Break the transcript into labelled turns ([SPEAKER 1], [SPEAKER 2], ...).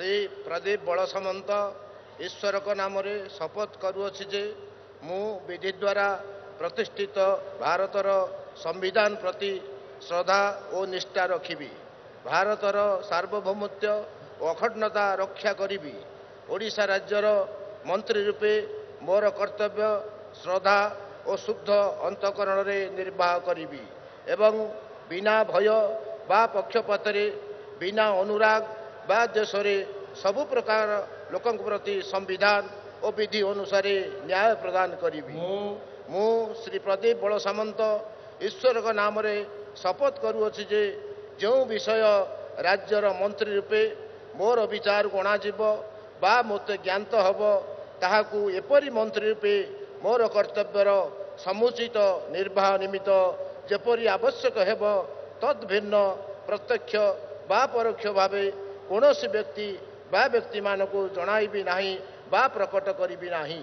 [SPEAKER 1] ଶ୍ରୀ ପ୍ରଦୀପ ବଳ ସାମନ୍ତ ଈଶ୍ୱରଙ୍କ ନାମରେ ଶପଥ କରୁଅଛି ଯେ ମୁଁ ବିଧି ଦ୍ୱାରା ପ୍ରତିଷ୍ଠିତ ଭାରତର ସମ୍ବିଧାନ ପ୍ରତି ଶ୍ରଦ୍ଧା ଓ ନିଷ୍ଠା ରଖିବି। ଭାରତର ସାର୍ବଭୌମତ୍ୱ ଓ ଅଖଣ୍ଡତା ରକ୍ଷା କରିବି। ଓଡ଼ିଶା ରାଜ୍ୟର ମନ୍ତ୍ରୀ ରୂପେ ମୋର କର୍ତ୍ତବ୍ୟ ଶ୍ରଦ୍ଧା ଓ ଶୁଦ୍ଧ ଅନ୍ତଃକରଣରେ ନିର୍ବାହ କରିବି ଏବଂ ବିନା ଭୟ ବା ପକ୍ଷପାତରେ ବିନା ଅନୁରାଗ ବା ଦେଶରେ ସବୁ ପ୍ରକାର ଲୋକଙ୍କ ପ୍ରତି ସମ୍ବିଧାନ ଓ ବିଧି ଅନୁସାରେ ନ୍ୟାୟ ପ୍ରଦାନ କରିବି। ମୁଁ ଶ୍ରୀ ପ୍ରଦୀପ ବଳ ସାମନ୍ତ ଈଶ୍ୱରଙ୍କ ନାମରେ ଶପଥ କରୁଅଛି ଯେ ଯେଉଁ ବିଷୟ ରାଜ୍ୟର ମନ୍ତ୍ରୀ ରୂପେ ମୋର ବିଚାରକୁ ଅଣାଯିବ ବା ମୋତେ ଜ୍ଞାତ ହେବ ତାହାକୁ ଏପରି ମନ୍ତ୍ରୀ ରୂପେ ମୋର କର୍ତ୍ତବ୍ୟର ସମୁଚିତ ନିର୍ବାହ ନିମିତ୍ତ ଯେପରି ଆବଶ୍ୟକ ହେବ ତଦ୍ ଭିନ୍ନ ପ୍ରତ୍ୟକ୍ଷ ବା ପରୋକ୍ଷ ଭାବେ କୌଣସି ବ୍ୟକ୍ତି ବା ବ୍ୟକ୍ତିମାନଙ୍କୁ ଜଣାଇବି ନାହିଁ ବା ପ୍ରକଟ କରିବି ନାହିଁ